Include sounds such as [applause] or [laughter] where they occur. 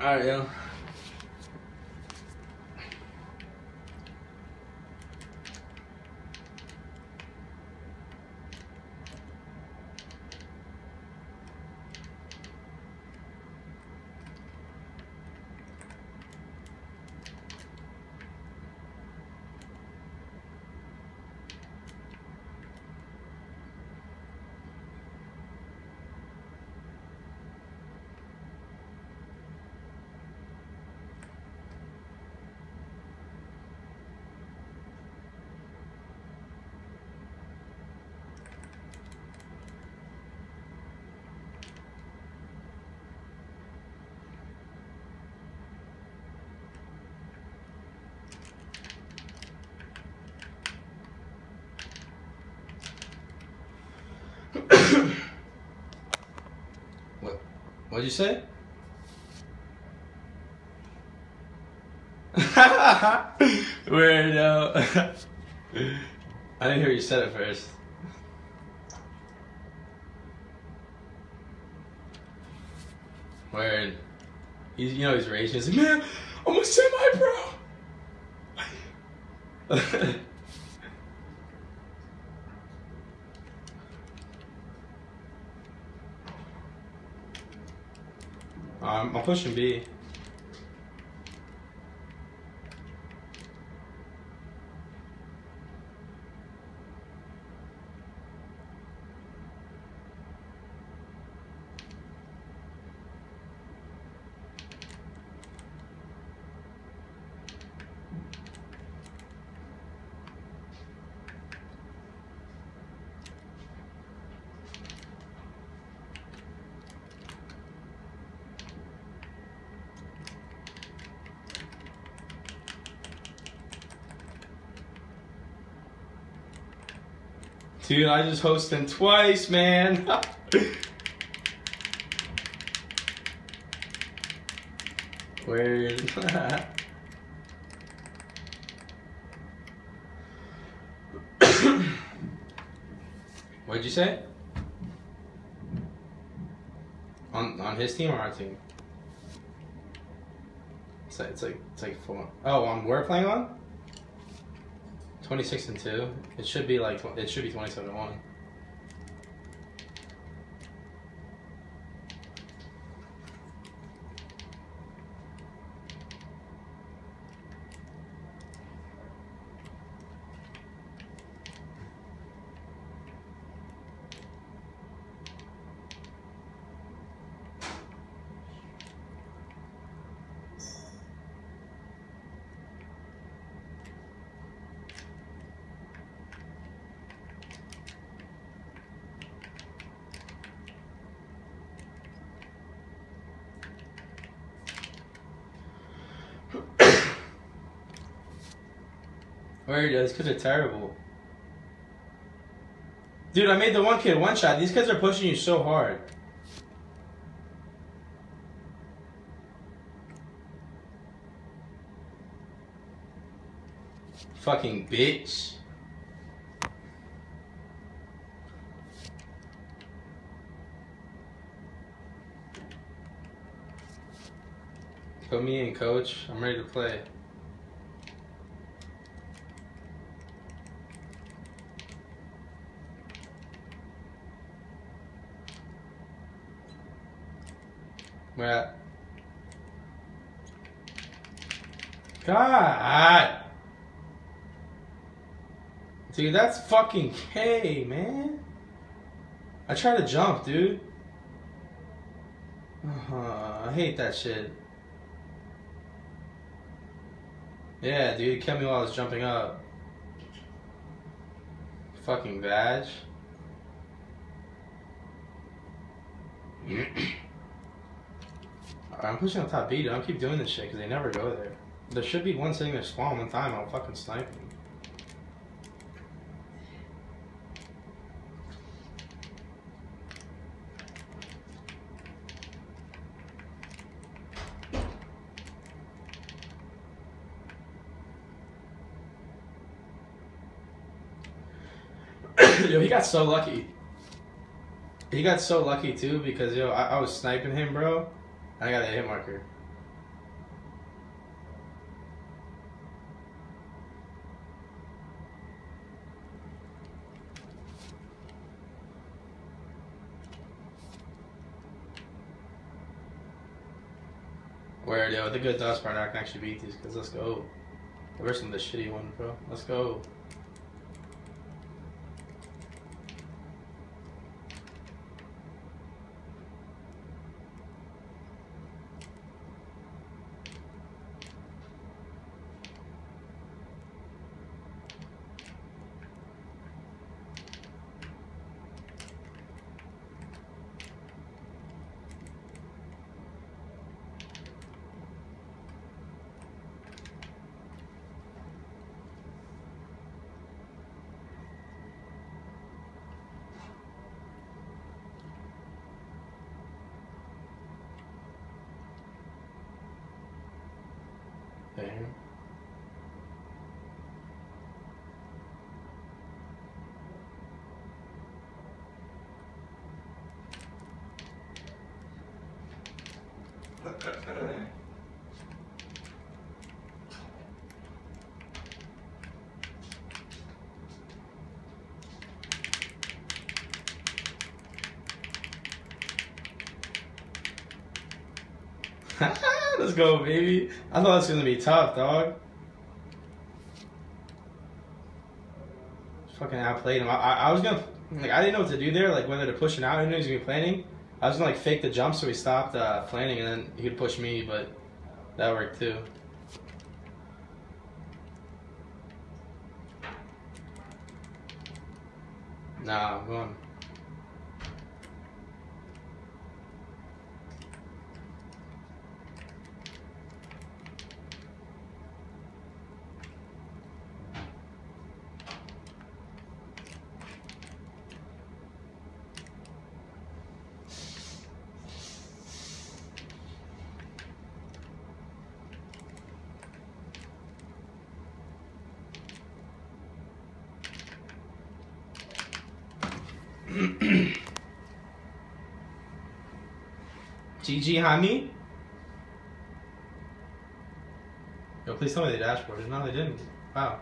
Alright, yo. [coughs] what? What'd you say? [laughs] Weirdo. [laughs] I didn't hear you said it first. Word. He's, you know he's raging. He's like, man, I'm a semi-pro. [laughs] I'm pushing B. Dude, I just hosted twice, man. [laughs] Weird. [coughs] What'd you say? On on his team or our team? It's like it's like it's like four. Oh, on we're playing on. Twenty six and two. It should be like it should be twenty seven and one. Where these kids are terrible. Dude, I made the one kid one shot. These kids are pushing you so hard. Fucking bitch. Put me in, coach. I'm ready to play. Where? God. Dude, that's fucking K, man. I try to jump, dude. Uh, I hate that shit. Yeah, dude, killed me while I was jumping up. Fucking badge. [clears throat] I'm pushing on top B, dude. I'll keep doing this shit because they never go there. There should be one sitting there spawn one time. I'll fucking snipe him. [coughs] yo, he got so lucky. He got so lucky too because yo, I, I was sniping him, bro. I got a hit marker. Where, yo, with a good dust part, I can actually beat these, because let's go. Where's some of the shitty one, bro. Let's go. [laughs] Let's go, baby. I thought it was gonna be tough, dog. Fucking outplayed him. I, I, I was gonna like I didn't know what to do there, like whether to push him out. I knew he was gonna be planning. I was gonna like fake the jump so he stopped uh, planning and then he'd push me, but that worked too. Nah, I'm going. [clears throat] GG, Hami. Yo, please tell me they dashboarded. No, they didn't. Wow.